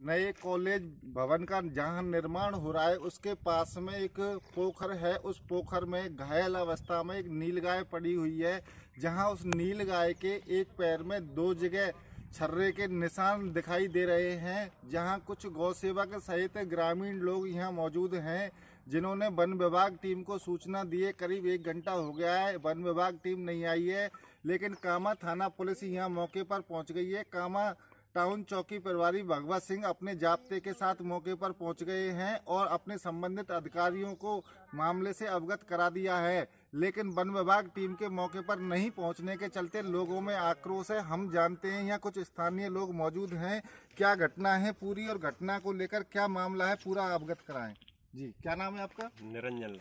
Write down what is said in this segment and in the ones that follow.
नए कॉलेज भवन का जहाँ निर्माण हो रहा है, उसके पास में एक पोखर है। उस पोखर में घायल अवस्था में एक नीलगाय पड़ी हुई है, जहाँ उस नीलगाय के एक पैर में दो जगह छर्रे के निशान दिखाई दे रहे हैं, जहाँ कुछ गौ सेवक सहित ग्रामीण लोग यहाँ मौजूद हैं, जिन्होंने वन विभाग टीम को सूचना दिए करीब एक घंटा हो गया है, वन विभाग टीम नहीं आई है, लेकिन कामा थाना पुलिस यहाँ मौके पर पहुँच गई है। कामा टाउन चौकी प्रभारी भगवत सिंह अपने जाब्ते के साथ मौके पर पहुँच गए हैं और अपने संबंधित अधिकारियों को मामले से अवगत करा दिया है। लेकिन वन विभाग टीम के मौके पर नहीं पहुँचने के चलते लोगों में आक्रोश है। हम जानते हैं यहाँ कुछ स्थानीय लोग मौजूद हैं। क्या घटना है पूरी और घटना को लेकर क्या मामला है? पूरा अवगत कराएँ। जी क्या नाम है आपका? निरंजन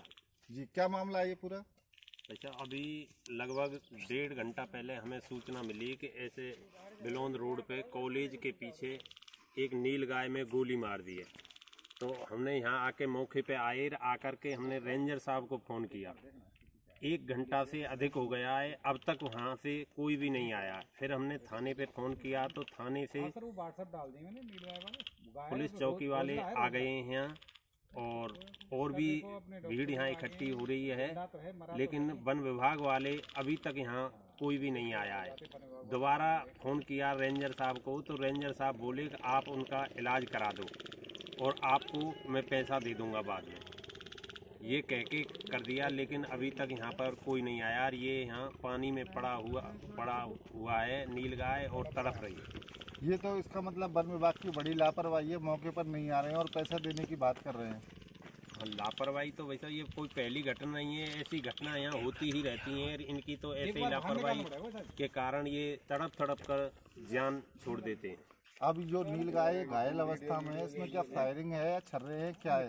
जी क्या मामला है ये पूरा? अच्छा अभी लगभग डेढ़ घंटा पहले हमें सूचना मिली कि ऐसे बिलोंद रोड पे कॉलेज के पीछे एक नील गाय में गोली मार दी है। तो हमने यहाँ आके मौके पे आए आकर के हमने रेंजर साहब को फ़ोन किया। एक घंटा से अधिक हो गया है अब तक वहाँ से कोई भी नहीं आया। फिर हमने थाने पे फ़ोन किया तो थाने से पुलिस चौकी वाले आ गए हैं और और भी भीड़ यहाँ इकट्ठी हो रही है, लेकिन वन विभाग वाले अभी तक यहाँ कोई भी नहीं आया है। दोबारा फ़ोन किया रेंजर साहब को तो रेंजर साहब बोले कि आप उनका इलाज करा दो और आपको मैं पैसा दे दूँगा बाद में। ये कह के कर दिया, लेकिन अभी तक यहाँ पर कोई नहीं आया और ये यहाँ पानी में पड़ा हुआ पड़ा हुआ है, नील गाय और तड़प रही है। ये तो इसका मतलब वन विभाग की बड़ी लापरवाही है मौके पर नहीं आ रहे हैं और पैसा देने की बात कर रहे हैं। लापरवाही तो वैसा ये कोई पहली घटना नहीं है ऐसी घटना यहाँ होती ही रहती हैं और इनकी तो ऐसे ही लापरवाही के कारण ये तड़प तड़प कर जान छोड़ देते हैं। अब जो नील गाय घायल अवस्था में है इसमें क्या फायरिंग है या छर्रे हैं क्या है?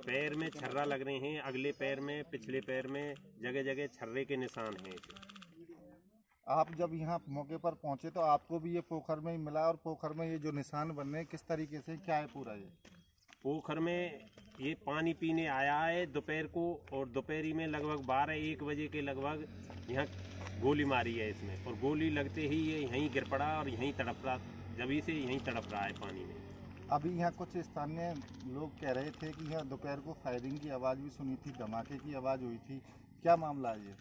पैर में छर्रा लग रहे हैं अगले पैर में पिछले पैर में जगह जगह छर्रे के निशान हैं। आप जब यहाँ मौके पर पहुँचे तो आपको भी ये पोखर में ही मिला और पोखर में ये जो निशान बन रहे हैं किस तरीके से क्या है पूरा ये? पोखर में ये पानी पीने आया है दोपहर को और दोपहरी में लगभग बारह एक बजे के लगभग यहाँ गोली मारी है इसमें। और गोली लगते ही ये यहीं गिर पड़ा और यहीं तड़प रहा जभी से यहीं तड़प रहा है पानी में। अभी यहाँ कुछ स्थानीय लोग कह रहे थे कि यहाँ दोपहर को फायरिंग की आवाज़ भी सुनी थी धमाके की आवाज़ हुई थी। क्या मामला है ये?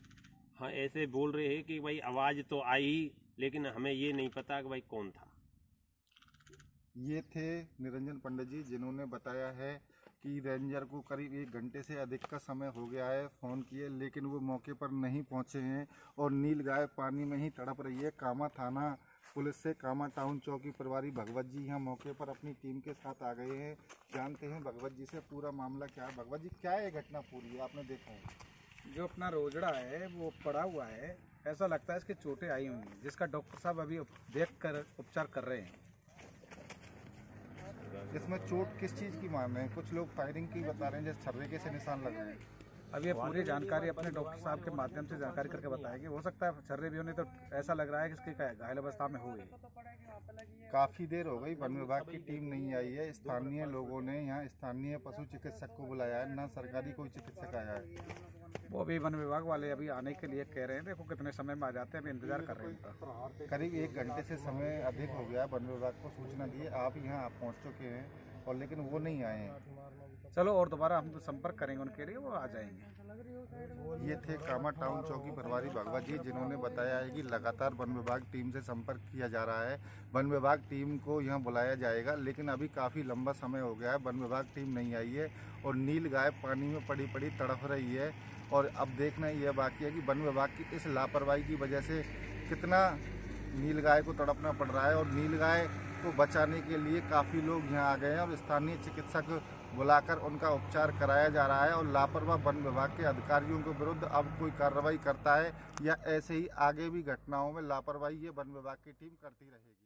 हाँ ऐसे बोल रहे हैं कि भाई आवाज़ तो आई, लेकिन हमें ये नहीं पता कि भाई कौन था। ये थे निरंजन पंडित जी, जिन्होंने बताया है कि रेंजर को करीब एक घंटे से अधिक का समय हो गया है फ़ोन किए, लेकिन वो मौके पर नहीं पहुँचे हैं और नील गाय पानी में ही तड़प रही है। कामा थाना पुलिस से कामा टाउन चौकी प्रभारी भगवत जी यहाँ मौके पर अपनी टीम के साथ आ गए हैं। जानते हैं भगवत जी से पूरा मामला क्या है? भगवत जी, क्या है घटना पूरी है? आपने देखा है? जो अपना रोजड़ा है, वो पड़ा हुआ है। ऐसा लगता है इसकी चोटें आई हुई हैं, जिसका डॉक्टर साहब अभी देख कर उपचार कर रहे हैं। इसमें चोट किस चीज़ की मान रहे हैं? कुछ लोग फायरिंग की बता रहे हैं, जैसे छर्रे के से निशान लग रहे हैं। अब ये पूरी जानकारी अपने डॉक्टर साहब के माध्यम से जानकारी करके बताएँगे। हो सकता है छर्रे भी होने तो ऐसा लग रहा है कि इसकी घायल अवस्था में हो गई। काफ़ी देर हो गई वन विभाग की टीम नहीं आई है। स्थानीय लोगों ने यहाँ स्थानीय पशु चिकित्सक को बुलाया है न सरकारी कोई चिकित्सक आया है। वो अभी वन विभाग वाले अभी आने के लिए कह रहे हैं देखो कितने समय में आ जाते हैं अभी इंतज़ार कर रहे हैं करीब एक घंटे से समय अधिक हो गया वन विभाग को सूचना दी आप यहाँ आप पहुँच चुके हैं। और लेकिन वो नहीं आए हैं। चलो और दोबारा हम संपर्क करेंगे उनके लिए वो आ जाएँगे। ये थे कामा टाउन चौकी प्रभारी भगवत जी जिन्होंने बताया है कि लगातार वन विभाग टीम से संपर्क किया जा रहा है। वन विभाग टीम को यहाँ बुलाया जाएगा लेकिन अभी काफ़ी लंबा समय हो गया है वन विभाग टीम नहीं आई है और नील गाय पानी में पड़ी पड़ी तड़फ रही है। और अब देखना यह बाकी है कि वन विभाग की इस लापरवाही की वजह से कितना नील गाय को तड़पना पड़ रहा है और नील गाय को बचाने के लिए काफ़ी लोग यहाँ आ गए हैं और स्थानीय चिकित्सक बुलाकर उनका उपचार कराया जा रहा है और लापरवाह वन विभाग के अधिकारियों के विरुद्ध अब कोई कार्रवाई करता है या ऐसे ही आगे भी घटनाओं में लापरवाही ये वन विभाग की टीम करती रहेगी।